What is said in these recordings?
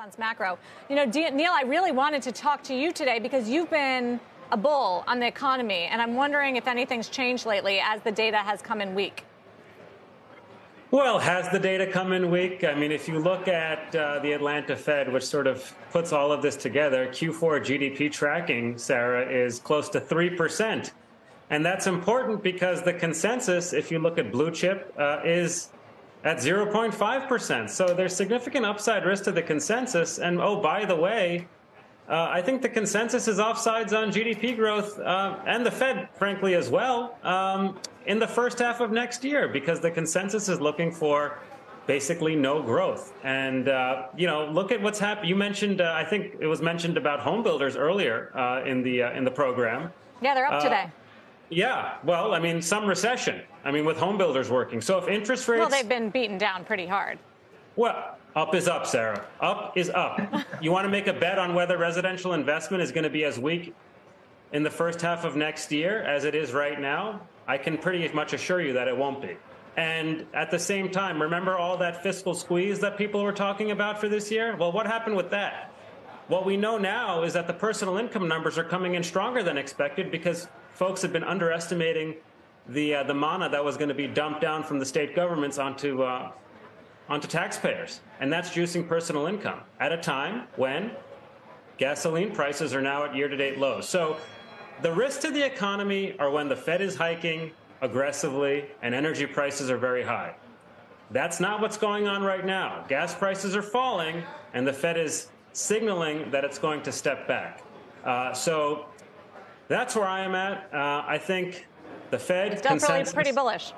Renaissance Macro. You know, Neil, I really wanted to talk to you today because you've been a bull on the economy, and I'm wondering if anything's changed lately as the data has come in weak. Well, has the data come in weak? I mean, if you look at uh, the Atlanta Fed, which sort of puts all of this together, Q4 GDP tracking, Sarah, is close to 3%. And that's important because the consensus, if you look at blue chip, uh, is at 0.5%. So there's significant upside risk to the consensus. And oh, by the way, uh, I think the consensus is offsides on GDP growth uh, and the Fed, frankly, as well, um, in the first half of next year, because the consensus is looking for basically no growth. And uh, you know, look at what's happened. You mentioned, uh, I think it was mentioned about home builders earlier uh, in the uh, in the program. Yeah, they're up today. Yeah, well, I mean, some recession. I mean, with home builders working. So if interest rates. Well, they've been beaten down pretty hard. Well, up is up, Sarah. Up is up. you want to make a bet on whether residential investment is going to be as weak in the first half of next year as it is right now? I can pretty much assure you that it won't be. And at the same time, remember all that fiscal squeeze that people were talking about for this year? Well, what happened with that? What we know now is that the personal income numbers are coming in stronger than expected because folks have been underestimating the uh, the manna that was going to be dumped down from the state governments onto uh, onto taxpayers, and that's juicing personal income at a time when gasoline prices are now at year-to-date lows. So the risks to the economy are when the Fed is hiking aggressively and energy prices are very high. That's not what's going on right now. Gas prices are falling, and the Fed is signaling that it's going to step back. Uh, so that's where I am at. Uh, I think the Fed still consensus, pretty bullish.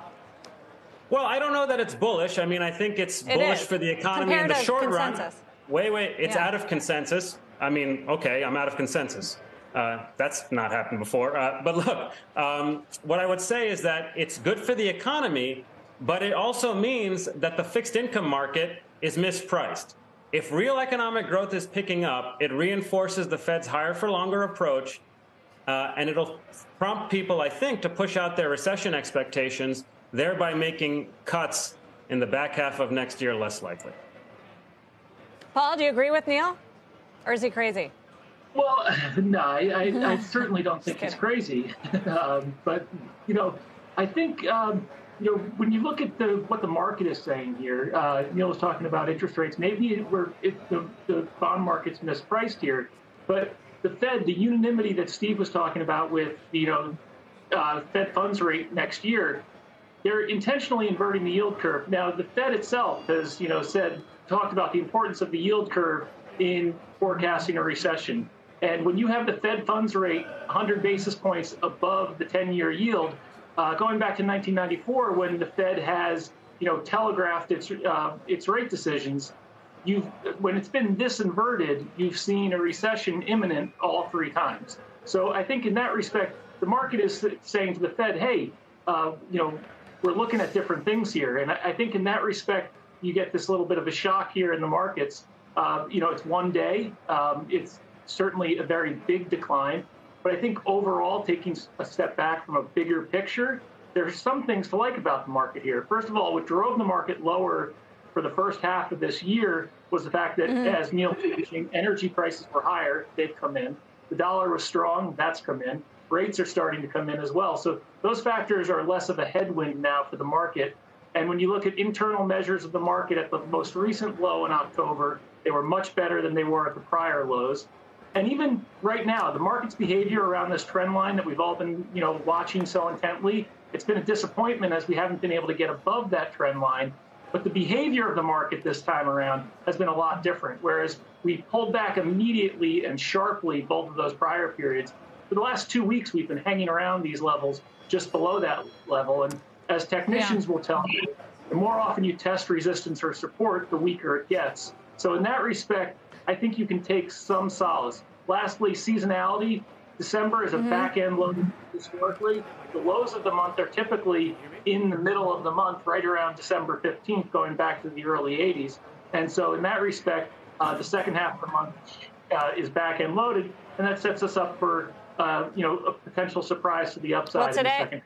Well, I don't know that it's bullish. I mean, I think it's it bullish is. for the economy in the short consensus. run. Wait, wait, it's yeah. out of consensus. I mean, okay, I'm out of consensus. Uh, that's not happened before. Uh, but look, um, what I would say is that it's good for the economy, but it also means that the fixed income market is mispriced. If real economic growth is picking up, it reinforces the Fed's higher for longer approach, uh, and it'll prompt people, I think, to push out their recession expectations thereby making cuts in the back half of next year less likely. Paul, do you agree with Neil? Or is he crazy? Well, no, I, I, I certainly don't think he's crazy. um, but, you know, I think, um, you know, when you look at the what the market is saying here, uh, Neil was talking about interest rates. Maybe we're, it, the, the bond market's mispriced here. But the Fed, the unanimity that Steve was talking about with, you know, uh, Fed funds rate next year, they're intentionally inverting the yield curve. Now, the Fed itself has, you know, said talked about the importance of the yield curve in forecasting a recession. And when you have the Fed funds rate 100 basis points above the 10-year yield, uh, going back to 1994, when the Fed has, you know, telegraphed its uh, its rate decisions, you've when it's been this inverted, you've seen a recession imminent all three times. So I think in that respect, the market is saying to the Fed, hey, uh, you know, we're looking at different things here. And I, think in that respect, you get this little bit of a shock here in the markets. Uh, you know, it's one day. Um, it's certainly a very big decline. But I think overall, taking a step back from a bigger picture, there's some things to like about the market here. First of all, what drove the market lower for the first half of this year was the fact that, mm-hmm. as Neil mentioned, energy prices were higher. They've come in. The dollar was strong. That's come in rates are starting to come in as well. So those factors are less of a headwind now for the market. And when you look at internal measures of the market at the most recent low in October, they were much better than they were at the prior lows. And even right now, the market's behavior around this trend line that we've all been, you know, watching so intently, it's been a disappointment as we haven't been able to get above that trend line. But the behavior of the market this time around has been a lot different. Whereas we pulled back immediately and sharply both of those prior periods, for the last two weeks, we've been hanging around these levels just below that level. And as technicians yeah. will tell you, the more often you test resistance or support, the weaker it gets. So in that respect, I think you can take some solace. Lastly, seasonality. December is a mm-hmm. back end load historically. The lows of the month are typically in the middle of the month, right around December 15th, going back to the early 80s. And so, in that respect, uh, the second half of the month uh, is back end loaded, and that sets us up for uh, you know, a potential surprise to the upside well, today,